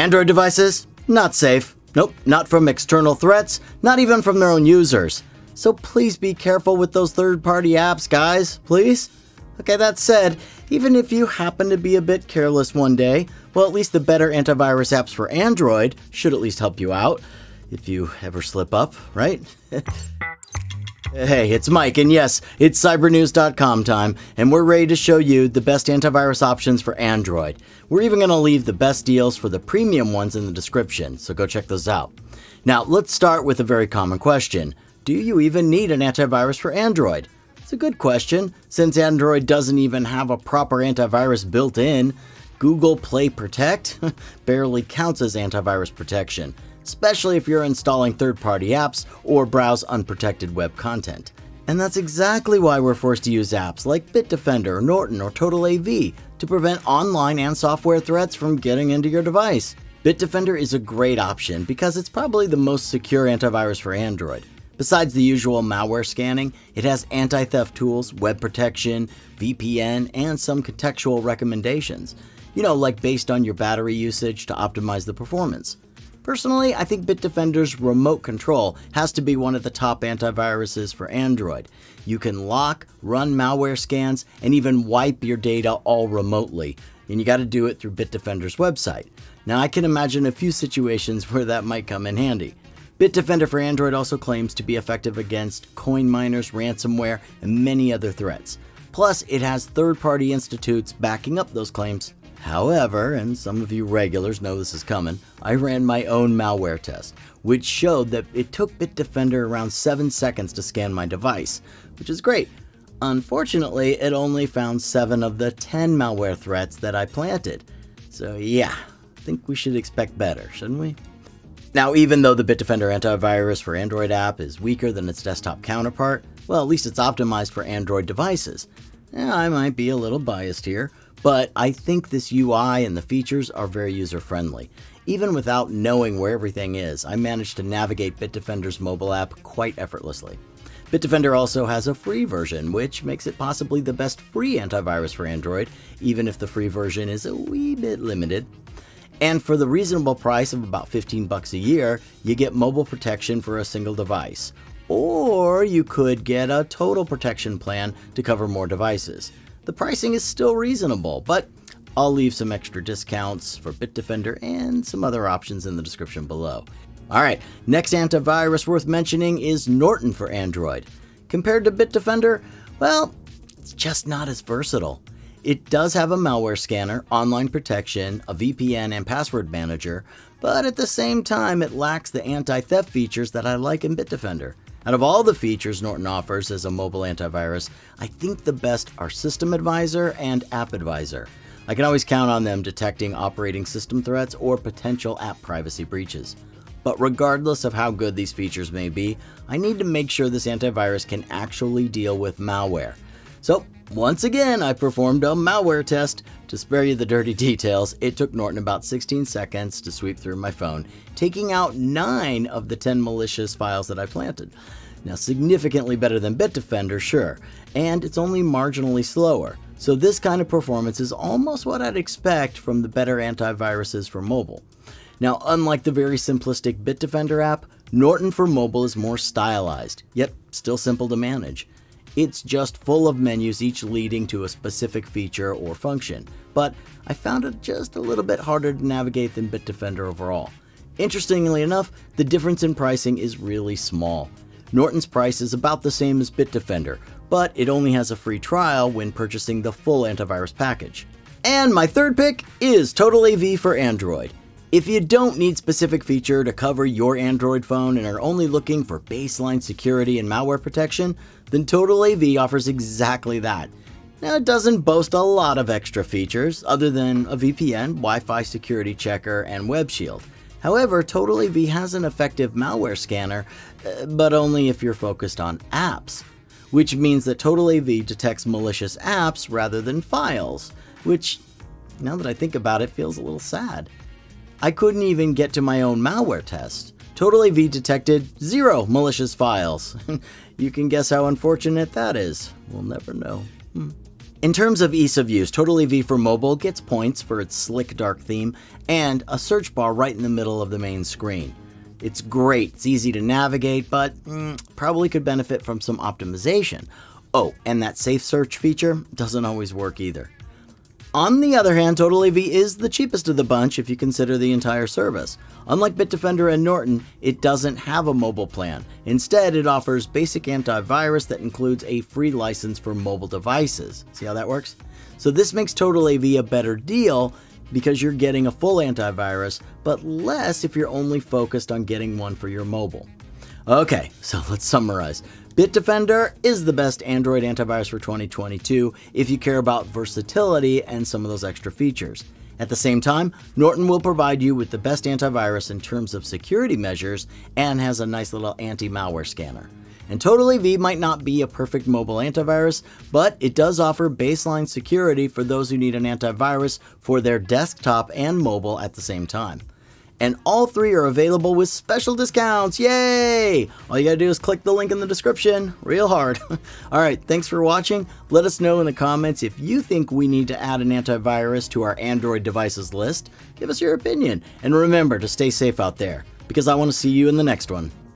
Android devices? Not safe. Nope, not from external threats, not even from their own users. So please be careful with those third party apps, guys, please? Okay, that said, even if you happen to be a bit careless one day, well, at least the better antivirus apps for Android should at least help you out if you ever slip up, right? Hey, it's Mike, and yes, it's cybernews.com time, and we're ready to show you the best antivirus options for Android. We're even going to leave the best deals for the premium ones in the description, so go check those out. Now, let's start with a very common question Do you even need an antivirus for Android? It's a good question, since Android doesn't even have a proper antivirus built in. Google Play Protect barely counts as antivirus protection especially if you're installing third party apps or browse unprotected web content. And that's exactly why we're forced to use apps like Bitdefender, Norton, or Total AV to prevent online and software threats from getting into your device. Bitdefender is a great option because it's probably the most secure antivirus for Android. Besides the usual malware scanning, it has anti theft tools, web protection, VPN, and some contextual recommendations. You know, like based on your battery usage to optimize the performance. Personally, I think Bitdefender's remote control has to be one of the top antiviruses for Android. You can lock, run malware scans, and even wipe your data all remotely, and you got to do it through Bitdefender's website. Now, I can imagine a few situations where that might come in handy. Bitdefender for Android also claims to be effective against coin miners, ransomware, and many other threats. Plus, it has third party institutes backing up those claims. However, and some of you regulars know this is coming, I ran my own malware test, which showed that it took Bitdefender around 7 seconds to scan my device, which is great. Unfortunately, it only found 7 of the 10 malware threats that I planted. So yeah, I think we should expect better, shouldn't we? Now, even though the Bitdefender antivirus for Android app is weaker than its desktop counterpart, well, at least it's optimized for Android devices. Yeah, I might be a little biased here, but I think this UI and the features are very user friendly. Even without knowing where everything is, I managed to navigate Bitdefender's mobile app quite effortlessly. Bitdefender also has a free version, which makes it possibly the best free antivirus for Android, even if the free version is a wee bit limited. And for the reasonable price of about 15 bucks a year, you get mobile protection for a single device. Or you could get a total protection plan to cover more devices. The pricing is still reasonable, but I'll leave some extra discounts for Bitdefender and some other options in the description below. Alright, next antivirus worth mentioning is Norton for Android. Compared to Bitdefender, well, it's just not as versatile. It does have a malware scanner, online protection, a VPN, and password manager, but at the same time, it lacks the anti theft features that I like in Bitdefender. Out of all the features Norton offers as a mobile antivirus, I think the best are System Advisor and App Advisor. I can always count on them detecting operating system threats or potential app privacy breaches. But regardless of how good these features may be, I need to make sure this antivirus can actually deal with malware. So, once again, I performed a malware test. To spare you the dirty details, it took Norton about 16 seconds to sweep through my phone, taking out 9 of the 10 malicious files that I planted. Now, significantly better than Bitdefender, sure, and it's only marginally slower. So, this kind of performance is almost what I'd expect from the better antiviruses for mobile. Now, unlike the very simplistic Bitdefender app, Norton for mobile is more stylized, yet still simple to manage. It's just full of menus, each leading to a specific feature or function, but I found it just a little bit harder to navigate than Bitdefender overall. Interestingly enough, the difference in pricing is really small. Norton's price is about the same as Bitdefender, but it only has a free trial when purchasing the full antivirus package. And my third pick is Total AV for Android. If you don't need specific feature to cover your Android phone and are only looking for baseline security and malware protection, then Total AV offers exactly that. Now, it doesn't boast a lot of extra features other than a VPN, Wi Fi security checker, and Web Shield. However, Total AV has an effective malware scanner, uh, but only if you're focused on apps, which means that Total AV detects malicious apps rather than files, which, now that I think about it, feels a little sad. I couldn't even get to my own malware test. Total AV detected zero malicious files. you can guess how unfortunate that is. We'll never know. Hmm. In terms of ease of use, Total AV for mobile gets points for its slick dark theme and a search bar right in the middle of the main screen. It's great, it's easy to navigate, but mm, probably could benefit from some optimization. Oh, and that safe search feature doesn't always work either. On the other hand, Total AV is the cheapest of the bunch if you consider the entire service. Unlike Bitdefender and Norton, it doesn't have a mobile plan. Instead, it offers basic antivirus that includes a free license for mobile devices. See how that works? So this makes Total AV a better deal because you're getting a full antivirus, but less if you're only focused on getting one for your mobile. Okay, so let's summarize. Bitdefender is the best Android antivirus for 2022 if you care about versatility and some of those extra features. At the same time, Norton will provide you with the best antivirus in terms of security measures and has a nice little anti malware scanner. And Total AV might not be a perfect mobile antivirus, but it does offer baseline security for those who need an antivirus for their desktop and mobile at the same time and all three are available with special discounts. Yay! All you gotta do is click the link in the description. Real hard. all right, thanks for watching. Let us know in the comments if you think we need to add an antivirus to our Android devices list. Give us your opinion. And remember to stay safe out there, because I want to see you in the next one.